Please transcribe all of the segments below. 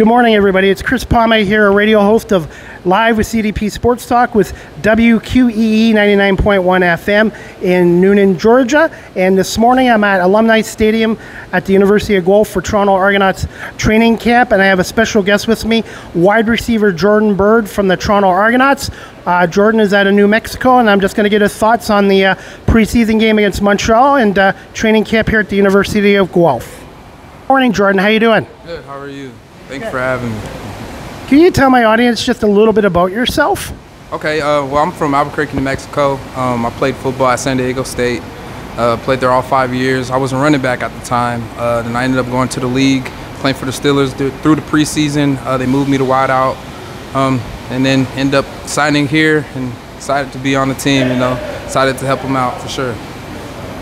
Good morning, everybody. It's Chris Pomay here, a radio host of Live with CDP Sports Talk with WQEE 99.1 FM in Newnan, Georgia. And this morning I'm at Alumni Stadium at the University of Guelph for Toronto Argonauts training camp. And I have a special guest with me, wide receiver Jordan Byrd from the Toronto Argonauts. Uh, Jordan is out of New Mexico, and I'm just going to get his thoughts on the uh, preseason game against Montreal and uh, training camp here at the University of Guelph. Morning, Jordan. How you doing? Good. How are you? Thanks for having me. Can you tell my audience just a little bit about yourself? Okay, uh, well, I'm from Albuquerque, New Mexico. Um, I played football at San Diego State. Uh, played there all five years. I was a running back at the time. Uh, then I ended up going to the league, playing for the Steelers through the preseason. Uh, they moved me to wideout, um, and then ended up signing here and decided to be on the team. You know, decided to help them out for sure.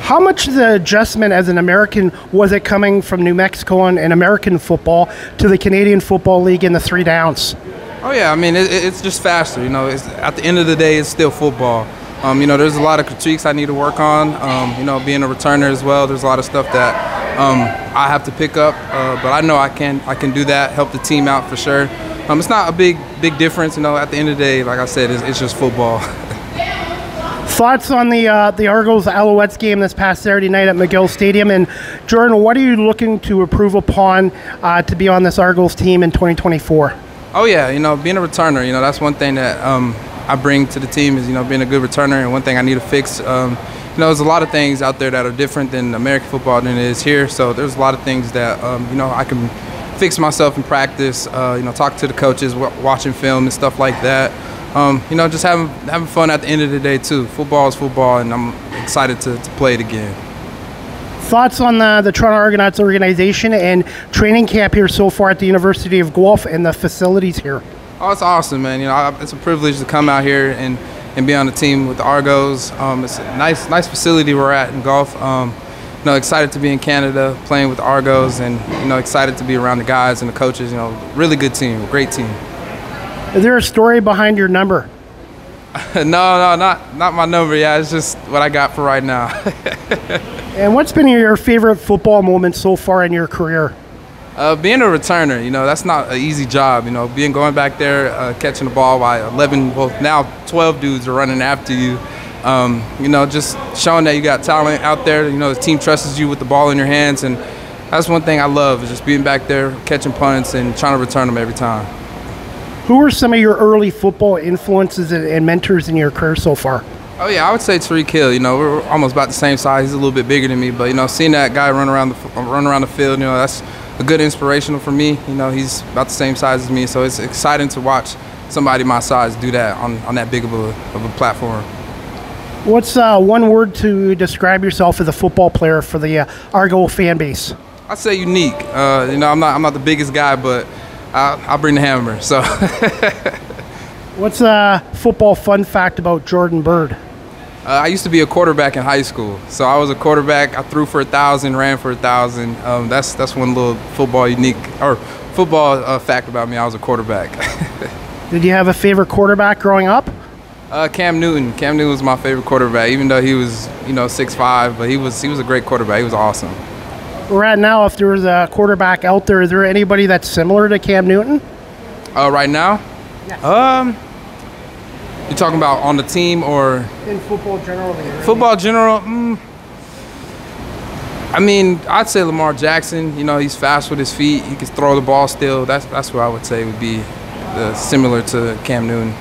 How much of the adjustment as an American was it coming from New Mexico and, and American football to the Canadian Football League and the three downs? Oh yeah, I mean it, it's just faster. You know, at the end of the day, it's still football. Um, you know, there's a lot of critiques I need to work on. Um, you know, being a returner as well, there's a lot of stuff that um, I have to pick up. Uh, but I know I can I can do that, help the team out for sure. Um, it's not a big big difference. You know, at the end of the day, like I said, it's, it's just football. Thoughts on the uh, the Argos Alouettes game this past Saturday night at McGill Stadium, and Jordan, what are you looking to improve upon uh, to be on this Argos team in 2024? Oh yeah, you know, being a returner, you know, that's one thing that um, I bring to the team is you know being a good returner, and one thing I need to fix. Um, you know, there's a lot of things out there that are different than American football than it is here. So there's a lot of things that um, you know I can fix myself in practice. Uh, you know, talk to the coaches, watching film and stuff like that um, you know, just having having fun at the end of the day too. Football is football, and I'm excited to, to play it again. Thoughts on the, the Toronto Argonauts organization and training camp here so far at the University of Guelph and the facilities here? Oh, it's awesome, man. You know, it's a privilege to come out here and, and be on the team with the Argos. Um, it's a nice nice facility we're at in Guelph. Um, you know, excited to be in Canada playing with the Argos, and you know, excited to be around the guys and the coaches. You know, really good team, great team. Is there a story behind your number? no, no, not not my number. Yeah, it's just what I got for right now. and what's been your favorite football moment so far in your career? Uh, being a returner, you know, that's not an easy job. You know, being going back there, uh, catching the ball while 11, well, now 12 dudes are running after you. Um, you know, just showing that you got talent out there. You know, the team trusts you with the ball in your hands, and that's one thing I love is just being back there, catching punts, and trying to return them every time. Who were some of your early football influences and, mentors in your career so far? Oh yeah, I would say Tyreek Hill. You know, we're almost about the same size. He's a little bit bigger than me, but you know, seeing that guy run around the run around the field, you know, that's a good inspirational for me. You know, he's about the same size as me, so it's exciting to watch somebody my size do that on, on that big of a, of a platform. What's uh, one word to describe yourself as a football player for the uh, Argo fan base? I'd say unique. Uh, you know, I'm not I'm not the biggest guy, but I'll, I'll bring the hammer. So. What's a football fun fact about Jordan Byrd? Uh, I used to be a quarterback in high school, so I was a quarterback. I threw for a thousand, ran for a thousand. Um, that's that's one little football unique or football uh, fact about me. I was a quarterback. Did you have a favorite quarterback growing up? Uh, Cam Newton. Cam Newton was my favorite quarterback, even though he was you know six five, but he was he was a great quarterback. He was awesome we're at now, if there was a quarterback out there, is there anybody that's similar to Cam Newton? Uh, right now? Yeah. Um, you're talking about on the team or in football generally? Football general. Mm, I mean, I'd say Lamar Jackson. You know, he's fast with his feet. He can throw the ball still. That's that's what I would say would be the, similar to Cam Newton.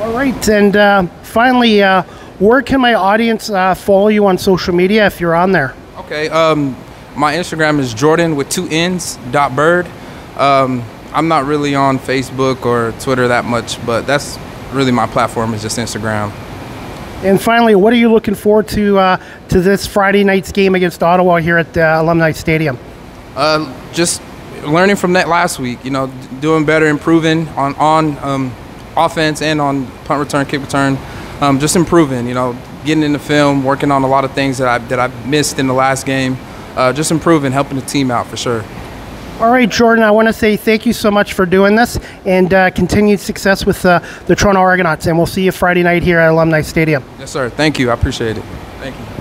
All right, and uh, finally, uh, where can my audience uh, follow you on social media if you're on there? Okay. Um, my Instagram is Jordan with two N's dot bird. Um, I'm not really on Facebook or Twitter that much, but that's really my platform is just Instagram. And finally, what are you looking forward to uh, to this Friday night's game against Ottawa here at uh, Alumni Stadium? Uh, just learning from that last week. You know, doing better, improving on on um, offense and on punt return, kick return. Um, just improving. You know, getting in the film, working on a lot of things that I that I missed in the last game uh, just improving, helping the team out for sure. All right, Jordan, I want to say thank you so much for doing this and uh, continued success with uh, the Toronto Argonauts. And we'll see you Friday night here at Alumni Stadium. Yes, sir. Thank you. I appreciate it. Thank you.